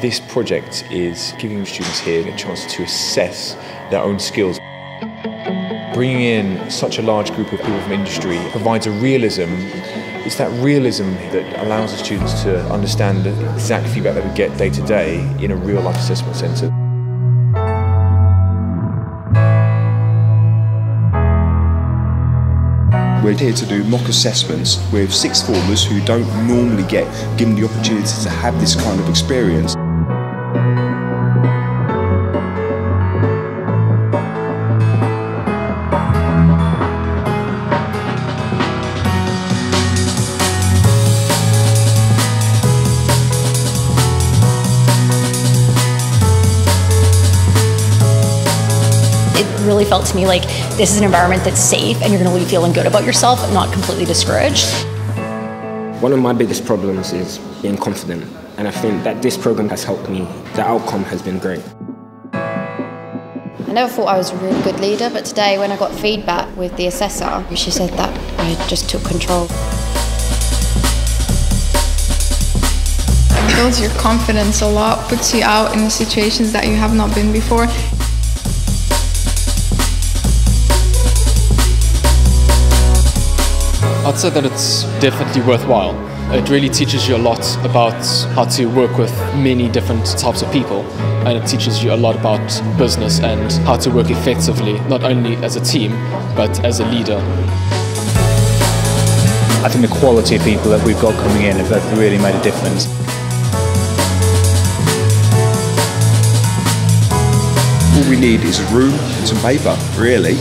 This project is giving students here a chance to assess their own skills. Bringing in such a large group of people from industry provides a realism. It's that realism that allows the students to understand the exact feedback that we get day to day in a real life assessment centre. We're here to do mock assessments with sixth formers who don't normally get given the opportunity to have this kind of experience. Really felt to me like this is an environment that's safe and you're going to leave feeling good about yourself, not completely discouraged. One of my biggest problems is being confident, and I think that this program has helped me. The outcome has been great. I never thought I was a really good leader, but today when I got feedback with the assessor, she said that I just took control. It builds your confidence a lot, puts you out in situations that you have not been before. I'd say that it's definitely worthwhile. It really teaches you a lot about how to work with many different types of people, and it teaches you a lot about business and how to work effectively, not only as a team, but as a leader. I think the quality of people that we've got coming in have really made a difference. All we need is a room and some paper, really.